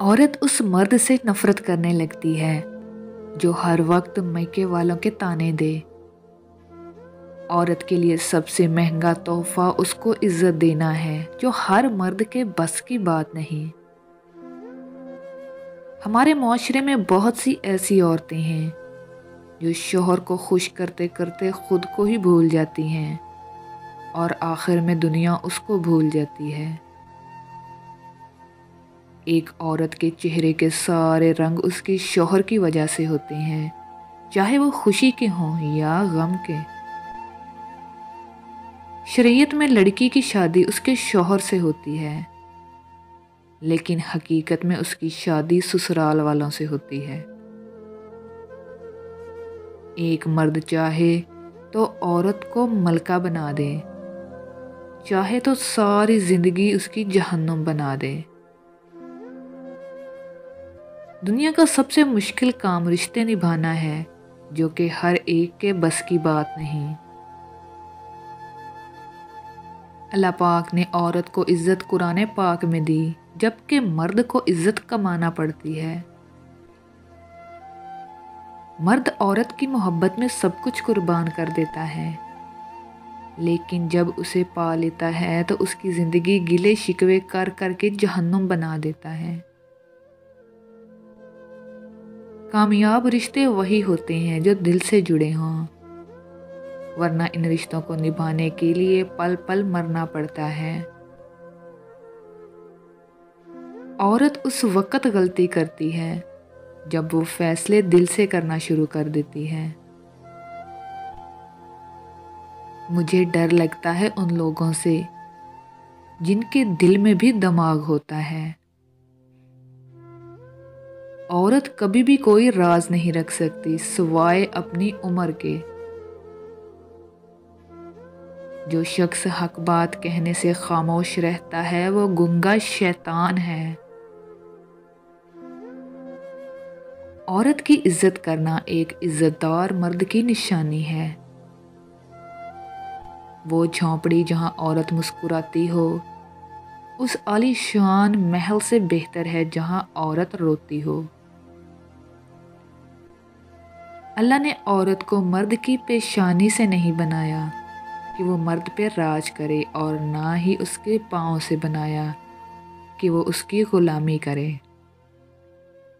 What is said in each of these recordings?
औरत उस मर्द से नफरत करने लगती है, जो हर वक्त मैके वालों के ताने दे। औरत के लिए सबसे महँगा तोहफा उसको इज़्ज़त देना है, जो हर मर्द के बस की बात नहीं। हमारे माशरे में बहुत सी ऐसी औरतें हैं, जो शोहर को खुश करते करते खुद को ही भूल जाती हैं, और आखिर में दुनिया उसको भूल जाती है। एक औरत के चेहरे के सारे रंग उसके शोहर की वजह से होते हैं, चाहे वो खुशी के हों या गम के। शरीयत में लड़की की शादी उसके शोहर से होती है, लेकिन हकीकत में उसकी शादी ससुराल वालों से होती है। एक मर्द चाहे तो औरत को मलका बना दे, चाहे तो सारी ज़िंदगी उसकी जहन्नुम बना दे। दुनिया का सबसे मुश्किल काम रिश्ते निभाना है, जो कि हर एक के बस की बात नहीं। अल्लाह पाक ने औरत को इज़्ज़त कुरान पाक में दी, जबकि मर्द को इज़्ज़त कमाना पड़ती है। मर्द औरत की मोहब्बत में सब कुछ कुर्बान कर देता है, लेकिन जब उसे पा लेता है तो उसकी ज़िंदगी गिले शिकवे कर कर के जहन्नुम बना देता है। कामयाब रिश्ते वही होते हैं जो दिल से जुड़े हों। वरना इन रिश्तों को निभाने के लिए पल पल मरना पड़ता है। औरत उस वक़्त गलती करती है, जब वो फैसले दिल से करना शुरू कर देती है। मुझे डर लगता है उन लोगों से, जिनके दिल में भी दिमाग होता है। औरत कभी भी कोई राज नहीं रख सकती सिवाय अपनी उम्र के। जो शख्स हक बात कहने से खामोश रहता है, वो गुंगा शैतान है। औरत की इज़्ज़त करना एक इज्जतदार मर्द की निशानी है। वो झोंपड़ी जहाँ औरत मुस्कुराती हो, उस आलीशान महल से बेहतर है जहाँ औरत रोती हो। अल्लाह ने औरत को मर्द की पेशानी से नहीं बनाया कि वो मर्द पे राज करे और ना ही उसके पाँव से बनाया कि वो उसकी ग़ुलामी करे,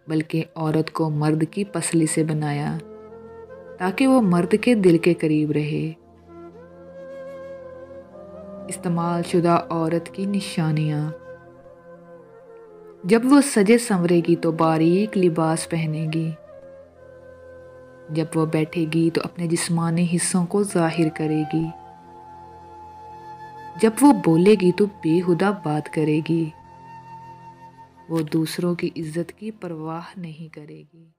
बल्कि औरत को मर्द की पसली से बनाया ताकि वो मर्द के दिल के करीब रहे। इस्तेमाल शुदा औरत की निशानियाँ। जब वो सजे संवरेगी तो बारीक लिबास पहनेगी जब वह बैठेगी तो अपने जिस्मानी हिस्सों को ज़ाहिर करेगी। जब वो बोलेगी तो बेहुदा बात करेगी। वो दूसरों की इज़्ज़त की परवाह नहीं करेगी।